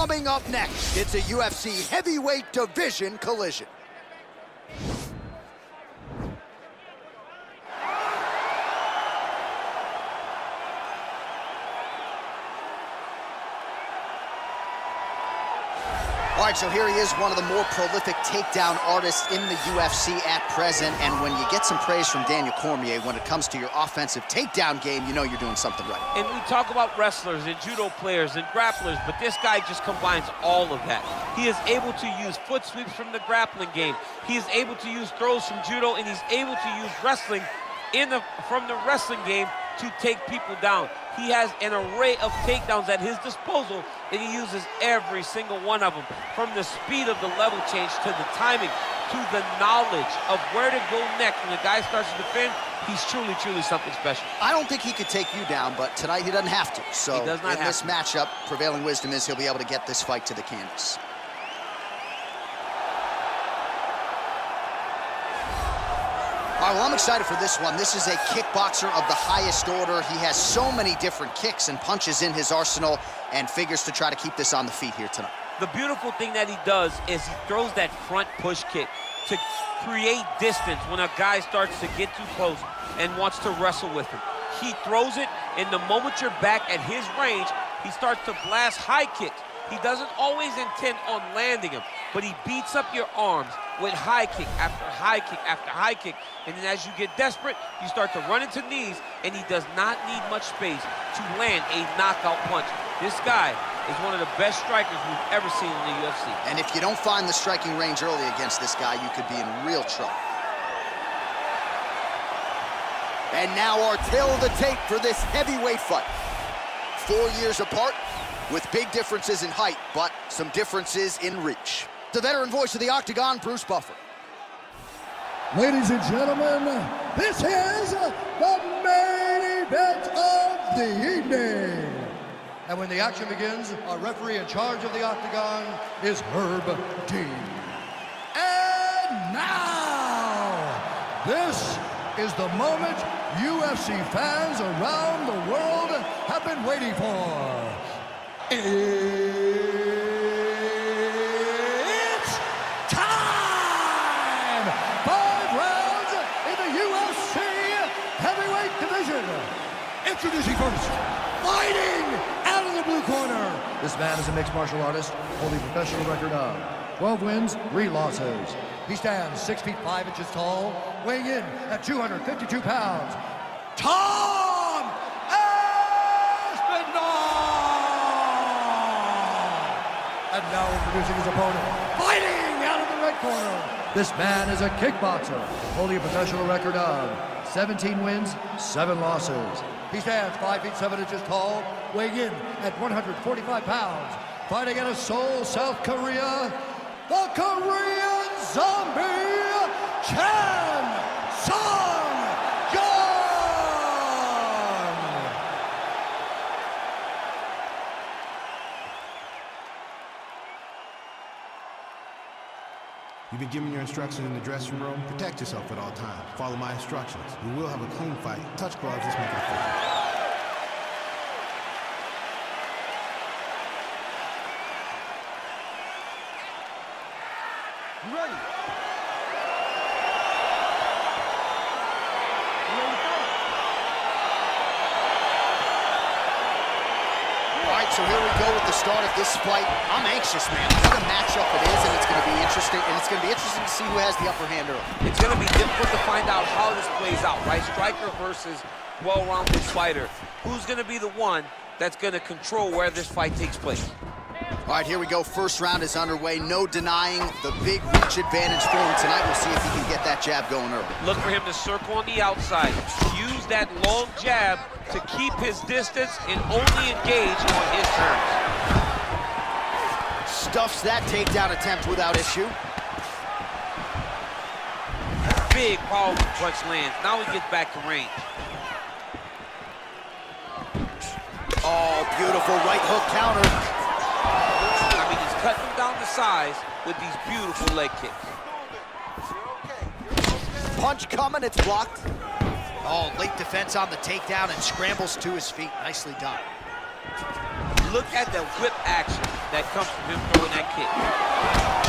Coming up next, it's a UFC heavyweight division collision. Right, so here he is, one of the more prolific takedown artists in the UFC at present. And when you get some praise from Daniel Cormier when it comes to your offensive takedown game, you know you're doing something right. And we talk about wrestlers and judo players and grapplers, but this guy just combines all of that. He is able to use foot sweeps from the grappling game. He is able to use throws from judo, and he's able to use wrestling in the from the wrestling game to take people down. He has an array of takedowns at his disposal, and he uses every single one of them. From the speed of the level change to the timing to the knowledge of where to go next when the guy starts to defend, he's truly, truly something special. I don't think he could take you down, but tonight he doesn't have to. So he does not in this to. matchup, prevailing wisdom is he'll be able to get this fight to the canvas. Right, well, I'm excited for this one. This is a kickboxer of the highest order. He has so many different kicks and punches in his arsenal and figures to try to keep this on the feet here tonight. The beautiful thing that he does is he throws that front push kick to create distance when a guy starts to get too close and wants to wrestle with him. He throws it, and the moment you're back at his range, he starts to blast high kicks. He doesn't always intend on landing him, but he beats up your arms with high kick after high kick after high kick. And then as you get desperate, you start to run into knees, and he does not need much space to land a knockout punch. This guy is one of the best strikers we've ever seen in the UFC. And if you don't find the striking range early against this guy, you could be in real trouble. And now our tale of the tape for this heavyweight fight. Four years apart, with big differences in height, but some differences in reach. The veteran voice of the Octagon, Bruce Buffer. Ladies and gentlemen, this is the main event of the evening. And when the action begins, our referee in charge of the Octagon is Herb Dean. And now, this is the moment UFC fans around the world have been waiting for. It's time! Five rounds in the UFC heavyweight division. Introducing first, fighting out of the blue corner. This man is a mixed martial artist, holding a professional record of 12 wins, 3 losses. He stands 6 feet 5 inches tall, weighing in at 252 pounds. Tom Aspinall! And now introducing his opponent, fighting out of the red corner. This man is a kickboxer, holding a professional record of 17 wins, 7 losses. He stands 5 feet 7 inches tall, weighing in at 145 pounds. Fighting out of Seoul, South Korea, the Korean Zombie, Chan Sung Jung! You've been given your instructions in the dressing room. Protect yourself at all times. Follow my instructions. We will have a clean fight. Touch gloves. Let's make it a. You ready? All right, so here we go with the start of this fight. I'm anxious, man. What a matchup it is, and it's going to be interesting. And it's going to be interesting to see who has the upper hand early. It's going to be difficult to find out how this plays out, right? Striker versus well-rounded fighter. Who's going to be the one that's going to control where this fight takes place? All right, here we go. First round is underway. No denying the big reach advantage for him tonight. We'll see if he can get that jab going early. Look for him to circle on the outside. Use that long jab to keep his distance and only engage on his terms. Stuffs that takedown attempt without issue. Big, powerful punch lands. Now he gets back to range. Oh, beautiful right hook counter. I mean, he's cutting down the size with these beautiful leg kicks. Punch coming, it's blocked. Oh, late defense on the takedown and scrambles to his feet. Nicely done. Look at the whip action that comes from him throwing that kick.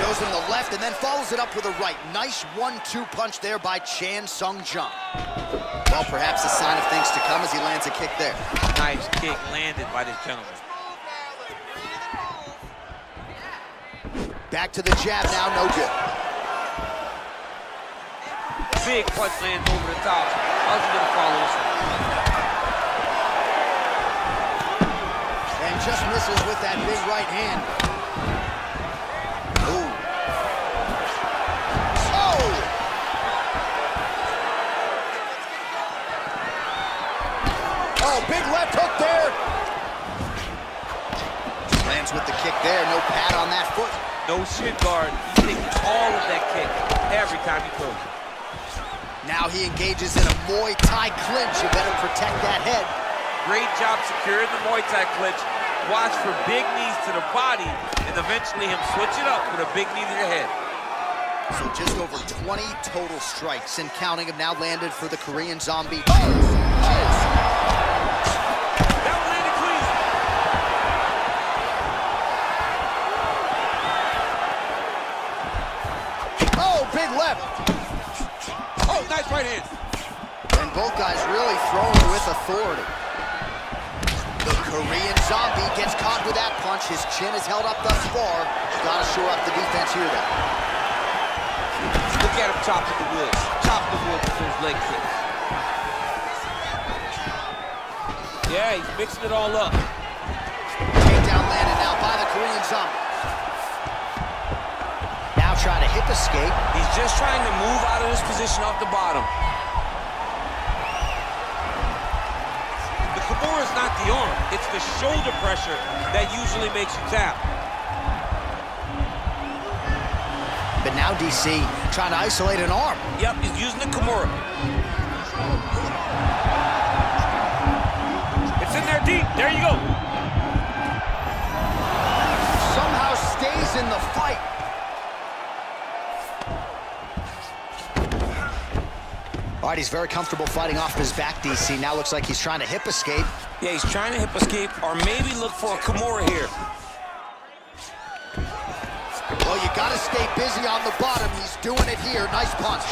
Shows him the left and then follows it up with a right. Nice one-two punch there by Chan Sung Jung. Well, perhaps a sign of things to come as he lands a kick there. Nice kick landed by this gentleman. Back to the jab now, no good. Big punch lands over the top. How's he gonna follow this one? And just misses with that big right hand. Ooh. Oh! Oh, big left hook there. Lands with the kick there. No pad on that foot. No shin guard. He's taking all of that kick every time he throws it. Now he engages in a Muay Thai clinch. You better protect that head. Great job securing the Muay Thai clinch. Watch for big knees to the body, and eventually him switch it up with a big knee to the head. So just over 20 total strikes and counting have now landed for the Korean Zombie. Oh, that one both guys really throwing with authority. The Korean Zombie gets caught with that punch. His chin is held up thus far. Gotta shore up the defense here, though. Look at him chopping the wood. Chop the wood with those leg kicks. Yeah, he's mixing it all up. Takedown landed now by the Korean Zombie. Now trying to hip escape. He's just trying to move out of this position off the bottom. The Kimura is not the arm. It's the shoulder pressure that usually makes you tap. But now DC trying to isolate an arm. Yep, he's using the Kimura. It's in there deep. There you go. He's very comfortable fighting off his back, DC. Now looks like he's trying to hip escape. Yeah, he's trying to hip escape or maybe look for a Kimura here. Well, you got to stay busy on the bottom. He's doing it here. Nice punch.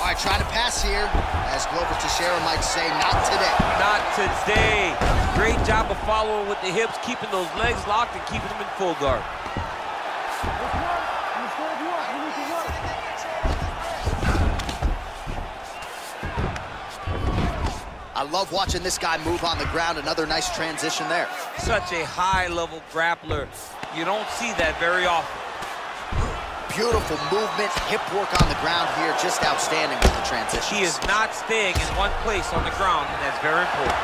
All right, trying to pass here. As Glover Teixeira might say, not today. Not today. Great job of following with the hips, keeping those legs locked and keeping them in full guard. I love watching this guy move on the ground. Another nice transition there. Such a high-level grappler. You don't see that very often. Beautiful movement, hip work on the ground here. Just outstanding with the transition. He is not staying in one place on the ground, and that's very important.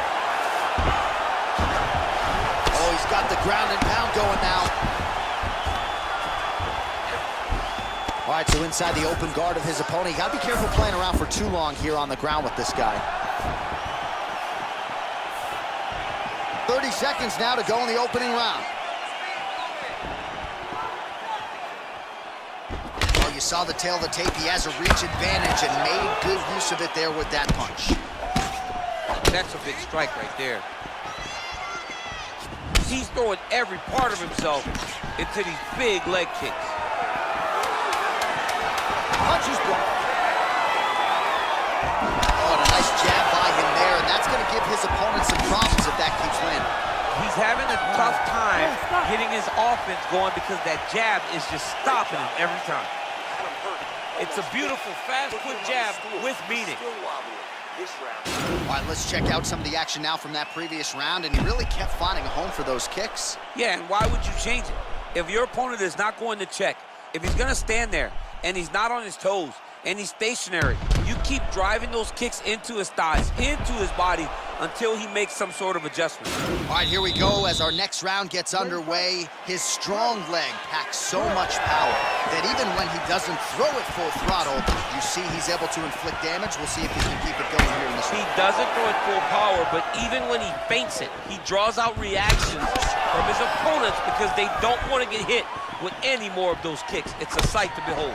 Oh, he's got the ground and pound going now. All right, so inside the open guard of his opponent. You got to be careful playing around for too long here on the ground with this guy. Seconds now to go in the opening round. Well, you saw the tale of the tape. He has a reach advantage and made good use of it there with that punch. That's a big strike right there. He's throwing every part of himself into these big leg kicks. Punch is blocked. Oh, and a nice jab by him there, and that's going to give his opponent some problems if that keeps landing. He's having a tough time getting his offense going because that jab is just stopping him every time. It's a beautiful, fast, quick jab with meaning. All right, let's check out some of the action now from that previous round, and he really kept finding a home for those kicks. Yeah, and why would you change it? If your opponent is not going to check, if he's going to stand there and he's not on his toes and he's stationary, you keep driving those kicks into his thighs, into his body until he makes some sort of adjustment. All right, here we go as our next round gets underway. His strong leg packs so much power that even when he doesn't throw it full throttle, you see he's able to inflict damage. We'll see if he can keep it going here in this He round. doesn't throw it full power, but even when he feints it, he draws out reactions from his opponents because they don't want to get hit with any more of those kicks. It's a sight to behold.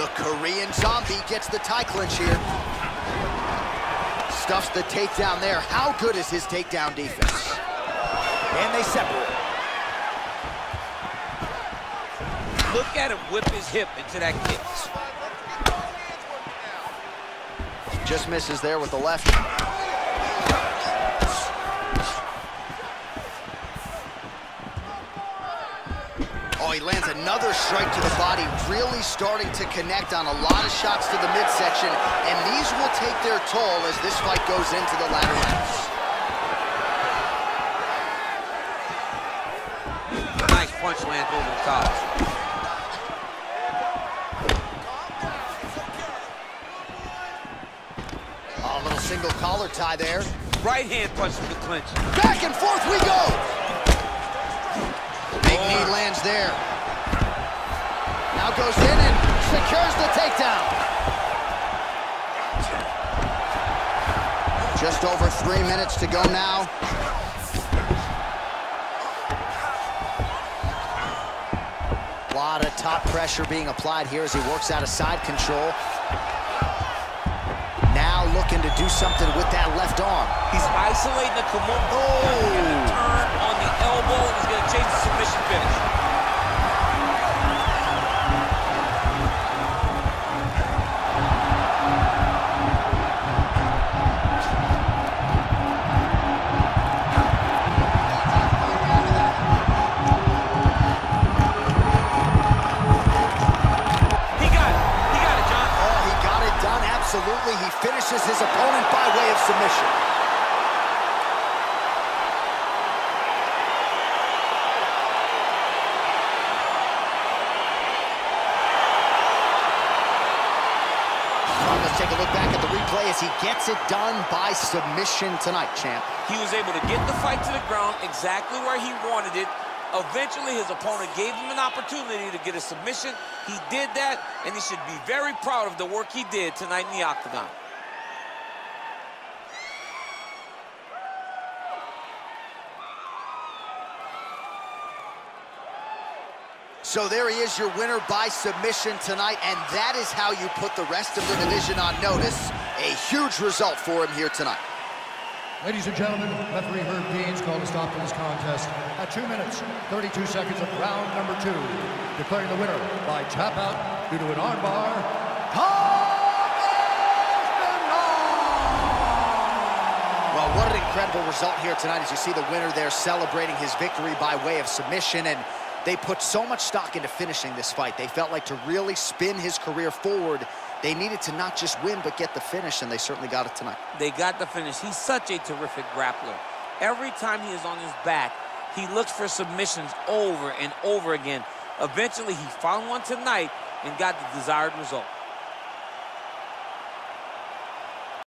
The Korean Zombie gets the Thai clinch here. Stuffs the takedown there. How good is his takedown defense? And they separate. Look at him whip his hip into that kick. Just misses there with the left. Oh, he lands another strike to the body, really starting to connect on a lot of shots to the midsection, and these will take their toll as this fight goes into the latter rounds. Nice punch lands over the top. A little single collar tie there. Right hand punch to the clinch. Back and forth we go! Big knee lands there. Now goes in and secures the takedown. Just over three minutes to go now. A lot of top pressure being applied here as he works out of side control. Now looking to do something with that left arm. He's isolating the Kimura. Oh! He's gonna turn on the elbow and he's gonna chase the submission finish. Finishes his opponent by way of submission. Let's take a look back at the replay as he gets it done by submission tonight, champ. He was able to get the fight to the ground exactly where he wanted it. Eventually, his opponent gave him an opportunity to get a submission. He did that, and he should be very proud of the work he did tonight in the octagon. So there he is, your winner by submission tonight, and that is how you put the rest of the division on notice. A huge result for him here tonight. Ladies and gentlemen, referee Herb Deans called a stop to this contest at 2 minutes, 32 seconds of round number two, declaring the winner by tap out due to an armbar, Well, what an incredible result here tonight as you see the winner there celebrating his victory by way of submission. And they put so much stock into finishing this fight. They felt like to really spin his career forward, they needed to not just win, but get the finish, and they certainly got it tonight. They got the finish. He's such a terrific grappler. Every time he is on his back, he looks for submissions over and over again. Eventually, he found one tonight and got the desired result.